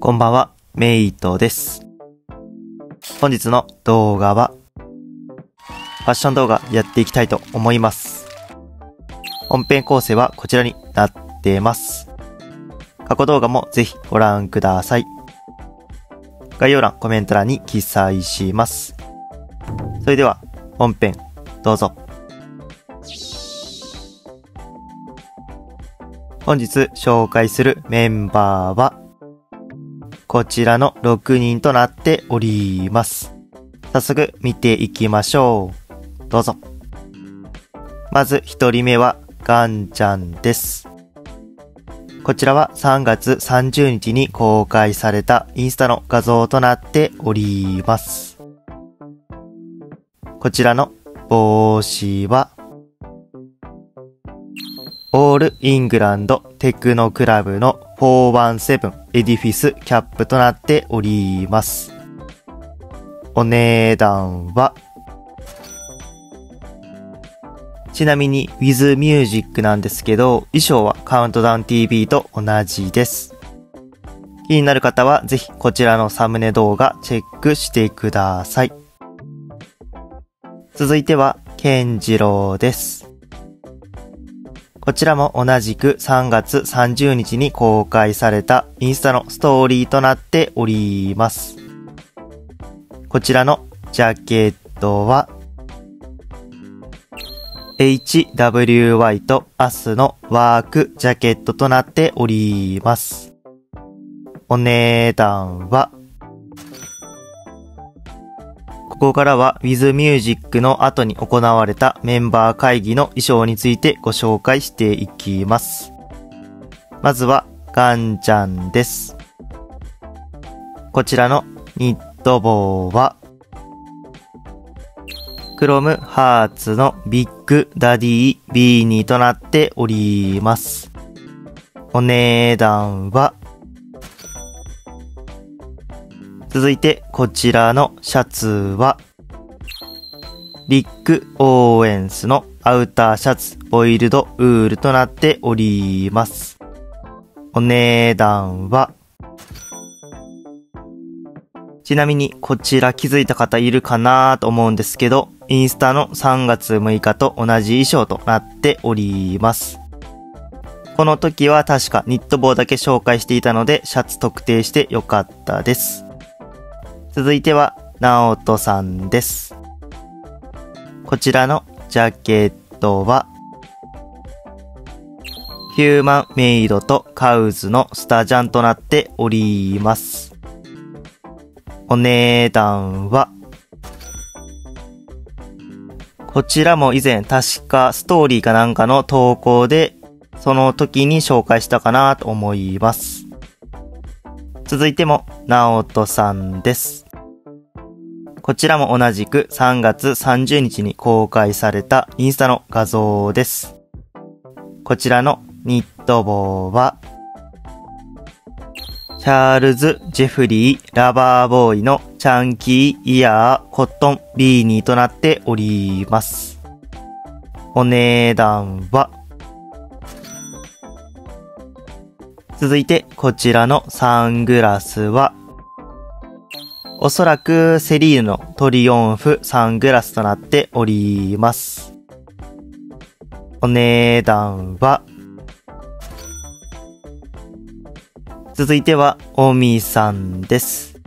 こんばんは、メイトです。本日の動画は、ファッション動画やっていきたいと思います。本編構成はこちらになってます。過去動画もぜひご覧ください。概要欄、コメント欄に記載します。それでは、本編、どうぞ。本日紹介するメンバーは、こちらの6人となっております。早速見ていきましょう。どうぞ。まず1人目はガンちゃんです。こちらは3月30日に公開されたインスタの画像となっております。こちらの帽子は、オールイングランドテクノクラブの417エディフィスキャップとなっております。お値段は、ちなみに With Music なんですけど、衣装はカウントダウン TV と同じです。気になる方はぜひこちらのサムネ動画チェックしてください。続いては、ケンジロウです。こちらも同じく3月30日に公開されたインスタのストーリーとなっております。こちらのジャケットは HWY と明日のワークジャケットとなっております。お値段はここからは With Music の後に行われたメンバー会議の衣装についてご紹介していきます。まずはガンちゃんです。こちらのニット帽はクロムハーツの Big Daddy Beanie となっております。お値段は続いてこちらのシャツはリック・オーエンスのアウターシャツボイルドウールとなっております。お値段はちなみにこちら気づいた方いるかなと思うんですけど、インスタの3月6日と同じ衣装となっております。この時は確かニット帽だけ紹介していたので、シャツ特定してよかったです。続いては、ナオトさんです。こちらのジャケットは、ヒューマンメイドとカウズのスタジャンとなっております。お値段は、こちらも以前確かストーリーかなんかの投稿で、その時に紹介したかなと思います。続いても、ナオトさんです。こちらも同じく3月30日に公開されたインスタの画像です。こちらのニット帽は、チャールズ・ジェフリー・ラバーボーイのチャンキー・イヤー・コットン・ビーニーとなっております。お値段は、続いてこちらのサングラスは、おそらくセリーヌのトリオンフサングラスとなっております。お値段は、続いては、オミさんです。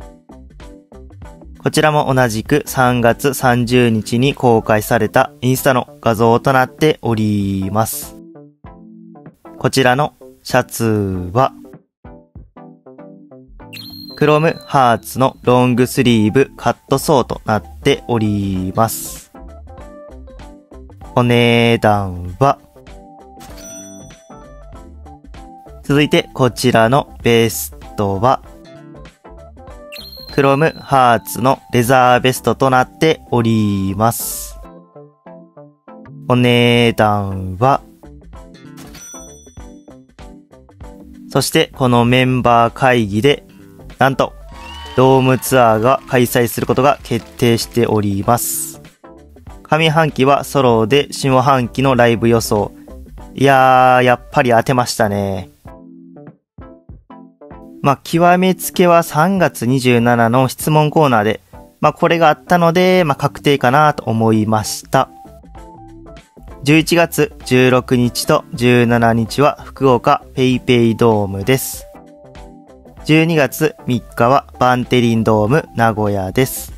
こちらも同じく3月30日に公開されたインスタの画像となっております。こちらのシャツは、クロムハーツのロングスリーブカットソーとなっております。お値段は、続いてこちらのベストは、クロムハーツのレザーベストとなっております。お値段は、そしてこのメンバー会議で、なんと、ドームツアーが開催することが決定しております。上半期はソロで下半期のライブ予想。いやー、やっぱり当てましたね。まあ、極めつけは3月27の質問コーナーで、まあ、これがあったので、まあ、確定かなと思いました。11月16日と17日は福岡ペイペイドームです。12月3日はバンテリンドーム名古屋です。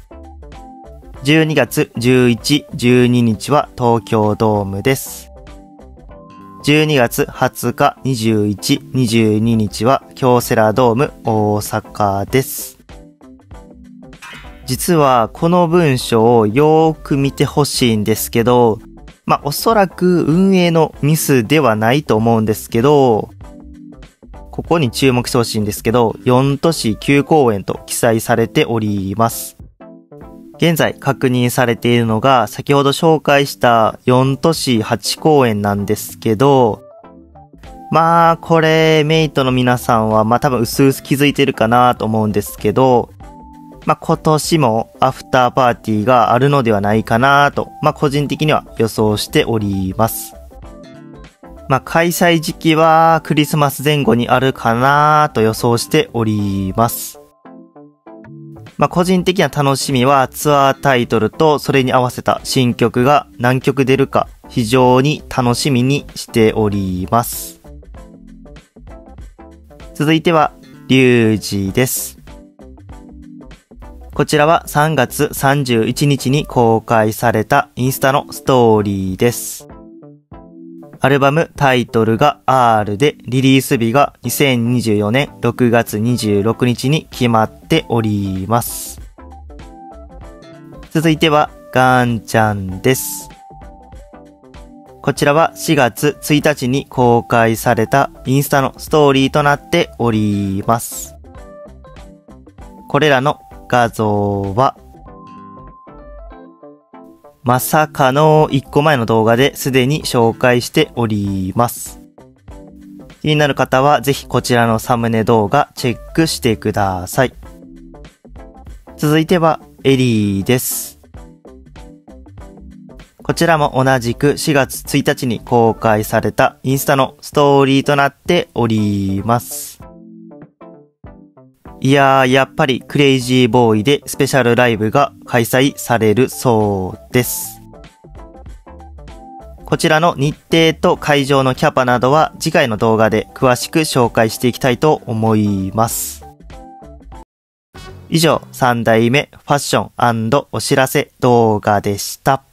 12月11、12日は東京ドームです。12月20日、21、22日は京セラドーム大阪です。実はこの文章をよーく見てほしいんですけど、まあおそらく運営のミスではないと思うんですけど、ここに注目してほしいんですけど、4都市9公演と記載されております。現在確認されているのが、先ほど紹介した4都市8公演なんですけど、まあ、これ、メイトの皆さんは、まあ多分薄々気づいてるかなと思うんですけど、まあ今年もアフターパーティーがあるのではないかなと、まあ個人的には予想しております。まあ開催時期はクリスマス前後にあるかなと予想しております。まあ、個人的な楽しみはツアータイトルとそれに合わせた新曲が何曲出るか非常に楽しみにしております。続いては、リュウジです。こちらは3月31日に公開されたインスタのストーリーです。アルバムタイトルが R でリリース日が2024年6月26日に決まっております。続いてはガンちゃんです。こちらは4月1日に公開されたインスタのストーリーとなっております。これらの画像はまさかの1個前の動画ですでに紹介しております。気になる方はぜひこちらのサムネ動画チェックしてください。続いてはエリーです。こちらも同じく4月1日に公開されたインスタのストーリーとなっております。いやー、やっぱりクレイジーボーイでスペシャルライブが開催されるそうです。こちらの日程と会場のキャパなどは次回の動画で詳しく紹介していきたいと思います。以上、3代目ファッションお知らせ動画でした。